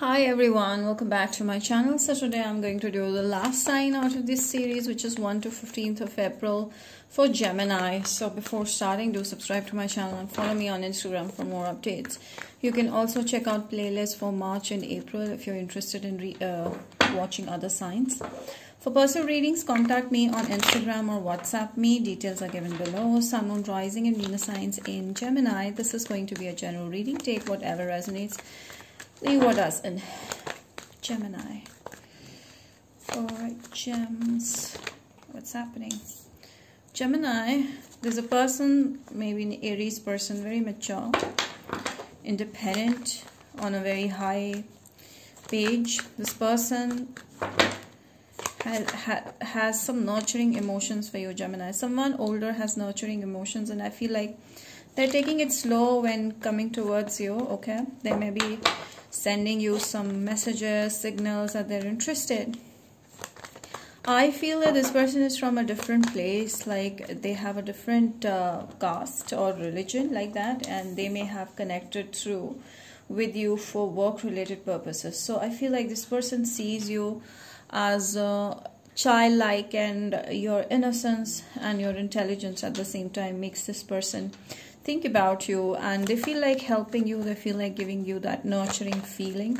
Hi everyone, welcome back to my channel. So today I'm going to do the last sign out of this series which is 1 to 15th of April for Gemini. So before starting do subscribe to my channel and follow me on Instagram for more updates. You can also check out playlists for March and April if you're interested in uh, watching other signs. For personal readings, contact me on Instagram or WhatsApp me. Details are given below. Sun, Moon, Rising and Venus signs in Gemini. This is going to be a general reading. Take whatever resonates What does in Gemini. Alright, gems. What's happening? Gemini, there's a person, maybe an Aries person, very mature, independent, on a very high page. This person has some nurturing emotions for you, Gemini. Someone older has nurturing emotions, and I feel like they're taking it slow when coming towards you, okay? They may be sending you some messages, signals that they're interested. I feel that this person is from a different place, like they have a different uh, caste or religion, like that, and they may have connected through with you for work related purposes. So I feel like this person sees you as uh, childlike, and your innocence and your intelligence at the same time makes this person think about you and they feel like helping you they feel like giving you that nurturing feeling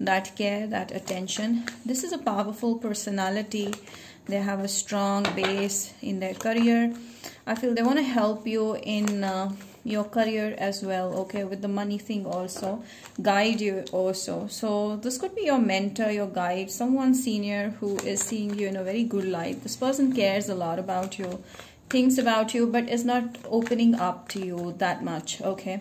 that care that attention. This is a powerful personality. They have a strong base in their career. I feel they want to help you in uh, your career as well okay with the money thing also guide you also. So this could be your mentor your guide someone senior who is seeing you in a very good light. This person cares a lot about you thinks about you but is not opening up to you that much okay?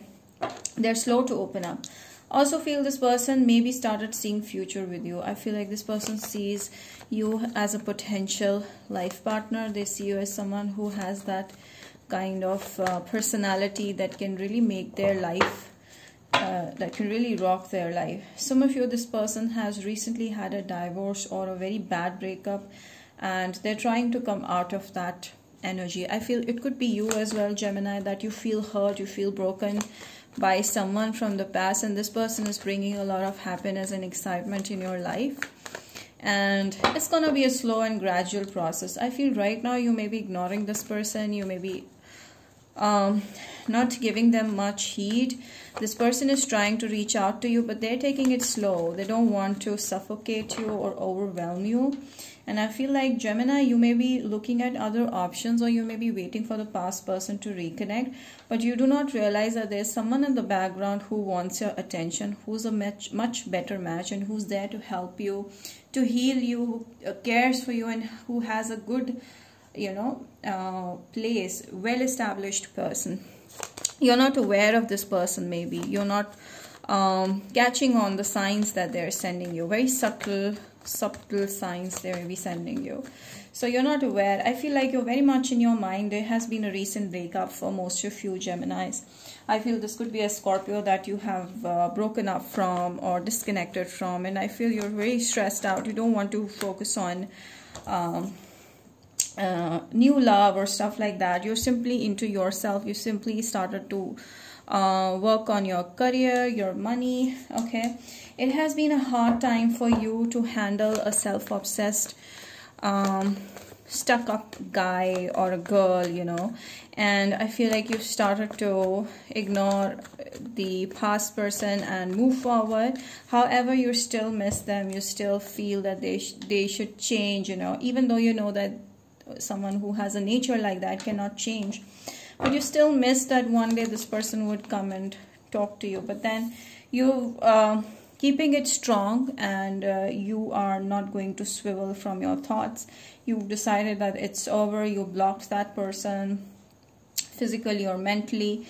They're slow to open up. Also feel this person maybe started seeing future with you. I feel like this person sees you as a potential life partner. They see you as someone who has that kind of uh, personality that can really make their life uh, that can really rock their life. Some of you this person has recently had a divorce or a very bad breakup and they're trying to come out of that energy. I feel it could be you as well, Gemini, that you feel hurt, you feel broken by someone from the past, and this person is bringing a lot of happiness and excitement in your life. And it's gonna be a slow and gradual process. I feel right now you may be ignoring this person, you may be um, not giving them much heed. This person is trying to reach out to you, but they're taking it slow. They don't want to suffocate you or overwhelm you and I feel like Gemini, you may be looking at other options or you may be waiting for the past person to reconnect, but you do not realize that there's someone in the background who wants your attention, who's a much, much better match and who's there to help you, to heal you, uh, cares for you, and who has a good, you know, uh, place, well established person. You're not aware of this person, maybe. You're not um, catching on the signs that they're sending you. Very subtle subtle signs they will be sending you so you're not aware i feel like you're very much in your mind there has been a recent breakup for most of you geminis i feel this could be a scorpio that you have uh, broken up from or disconnected from and i feel you're very stressed out you don't want to focus on um, uh, new love or stuff like that you're simply into yourself. You simply started to uh, work on your career your money okay? It has been a hard time for you to handle a self-obsessed um, stuck up guy or a girl you know? And i feel like you've started to ignore the past person and move forward. However you still miss them. You still feel that they sh they should change you know? Even though you know that someone who has a nature like that cannot change. But you still miss that one day this person would come and talk to you. But then you uh, keeping it strong and uh, you are not going to swivel from your thoughts. You've decided that it's over. You blocked that person physically or mentally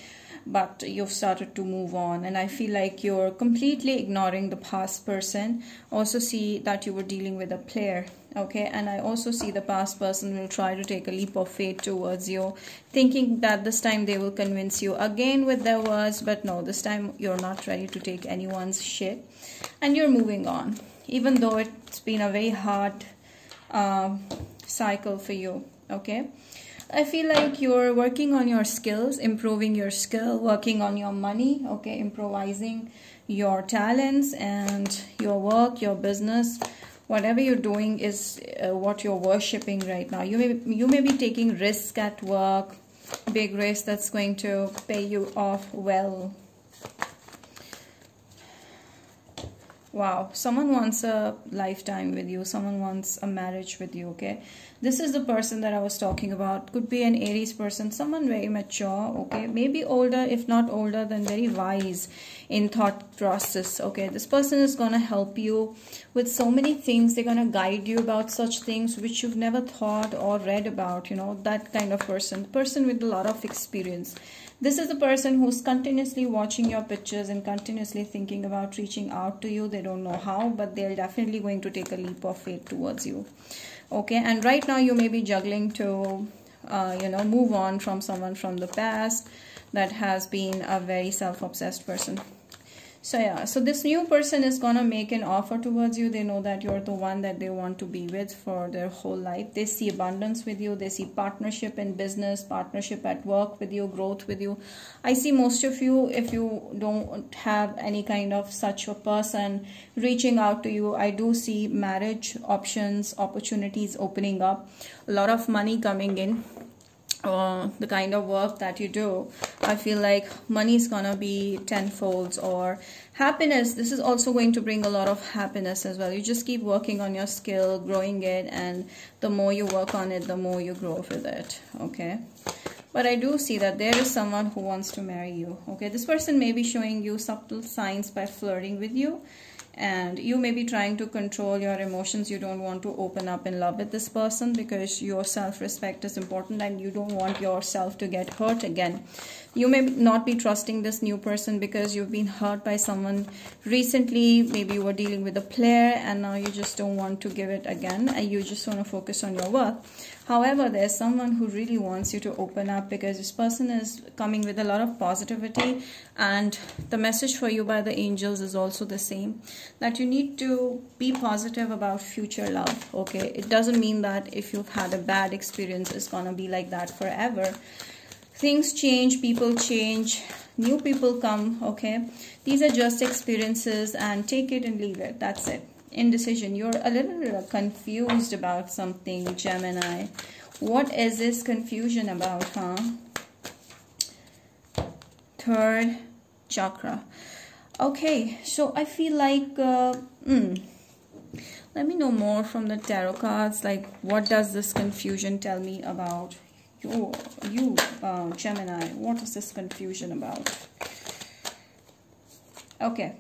but you've started to move on. And i feel like you're completely ignoring the past person. Also see that you were dealing with a player okay? And i also see the past person will try to take a leap of faith towards you thinking that this time they will convince you again with their words but no this time you're not ready to take anyone's shit. And you're moving on even though it's been a very hard uh, cycle for you okay I feel like you're working on your skills, improving your skill, working on your money, okay, improvising your talents and your work your business. Whatever you're doing is uh, what you're worshipping right now. You may you may be taking risk at work big risk that's going to pay you off well wow. Someone wants a lifetime with you. Someone wants a marriage with you okay? This is the person that i was talking about. Could be an aries person someone very mature okay? Maybe older if not older then very wise in thought process okay? This person is going to help you with so many things. They're going to guide you about such things which you've never thought or read about you know that kind of person. Person with a lot of experience. This is the person who's continuously watching your pictures and continuously thinking about reaching out to you. They don't know how, but they're definitely going to take a leap of faith towards you. Okay, and right now you may be juggling to, uh, you know, move on from someone from the past that has been a very self-obsessed person so yeah. So this new person is gonna make an offer towards you. They know that you're the one that they want to be with for their whole life. They see abundance with you. They see partnership in business partnership at work with you growth with you. I see most of you if you don't have any kind of such a person reaching out to you i do see marriage options opportunities opening up. A lot of money coming in uh, the kind of work that you do i feel like money is gonna be tenfold or happiness. This is also going to bring a lot of happiness as well. You just keep working on your skill growing it and the more you work on it the more you grow with it okay? But i do see that there is someone who wants to marry you okay? This person may be showing you subtle signs by flirting with you and you may be trying to control your emotions. You don't want to open up in love with this person because your self-respect is important and you don't want yourself to get hurt again you may not be trusting this new person because you've been hurt by someone recently. Maybe you were dealing with a player and now you just don't want to give it again and you just want to focus on your work. However there's someone who really wants you to open up because this person is coming with a lot of positivity and the message for you by the angels is also the same that you need to be positive about future love okay? It doesn't mean that if you've had a bad experience it's gonna be like that forever things change people change new people come okay? These are just experiences and take it and leave it that's it. Indecision you're a little confused about something gemini. What is this confusion about huh? Third chakra. Okay so i feel like uh, mm, let me know more from the tarot cards like what does this confusion tell me about you, you uh, Gemini, what is this confusion about? Okay.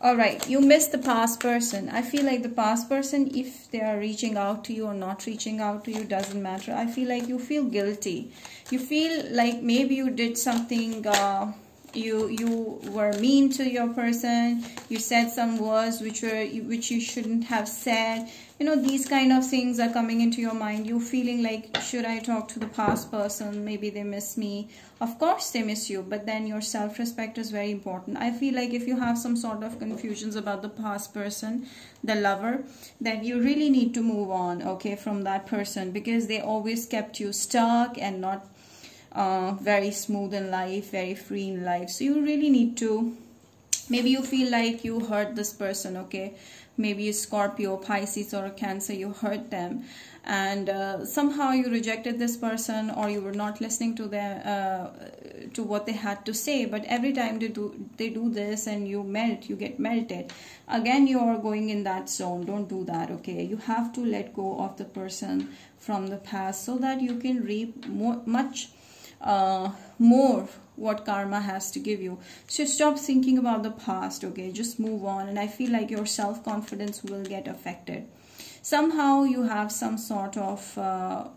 All right, you missed the past person. I feel like the past person, if they are reaching out to you or not reaching out to you, doesn't matter. I feel like you feel guilty. You feel like maybe you did something uh, you you were mean to your person you said some words which were which you shouldn't have said. You know these kind of things are coming into your mind. You feeling like should i talk to the past person? Maybe they miss me. Of course they miss you but then your self-respect is very important. I feel like if you have some sort of confusions about the past person the lover then you really need to move on okay from that person because they always kept you stuck and not uh, very smooth in life, very free in life. So you really need to, maybe you feel like you hurt this person, okay? Maybe a Scorpio, Pisces or a Cancer, you hurt them. And uh, somehow you rejected this person or you were not listening to them, uh, to what they had to say. But every time they do, they do this and you melt, you get melted. Again, you are going in that zone. Don't do that, okay? You have to let go of the person from the past so that you can reap more, much uh, more what karma has to give you. So stop thinking about the past okay? Just move on. And i feel like your self-confidence will get affected. Somehow you have some sort of uh,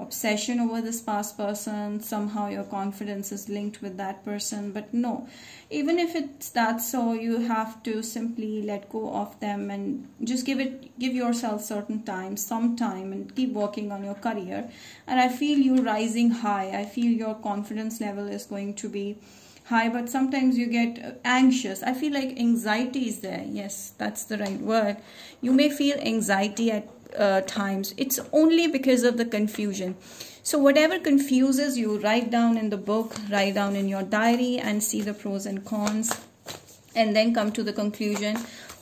obsession over this past person somehow your confidence is linked with that person but no. Even if it's that so you have to simply let go of them and just give it give yourself certain time some time and keep working on your career. And i feel you rising high. I feel your confidence level is going to be high but sometimes you get anxious. I feel like anxiety is there. Yes that's the right word. You may feel anxiety at uh, times. It's only because of the confusion. So whatever confuses you write down in the book write down in your diary and see the pros and cons and then come to the conclusion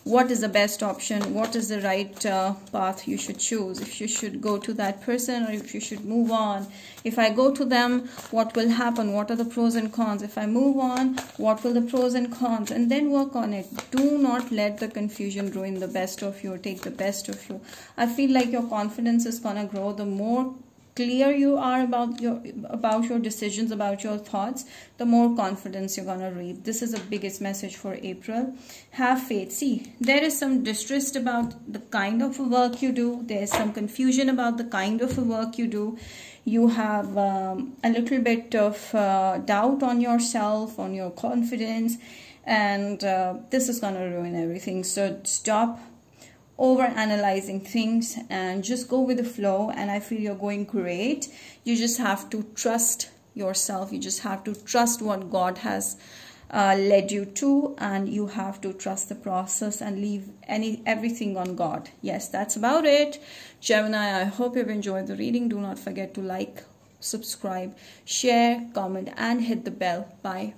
what is the best option? What is the right uh, path you should choose? If you should go to that person or if you should move on. If i go to them what will happen? What are the pros and cons? If i move on what will the pros and cons? And then work on it. Do not let the confusion ruin the best of you or take the best of you. I feel like your confidence is gonna grow the more clear you are about your about your decisions about your thoughts the more confidence you're going to reap. This is the biggest message for april. Have faith. See there is some distrust about the kind of work you do. There's some confusion about the kind of work you do. You have um, a little bit of uh, doubt on yourself on your confidence and uh, this is going to ruin everything. So stop over analyzing things and just go with the flow and i feel you're going great. You just have to trust yourself. You just have to trust what god has uh, led you to and you have to trust the process and leave any everything on god. Yes that's about it. Gemini i hope you've enjoyed the reading. Do not forget to like subscribe share comment and hit the bell. Bye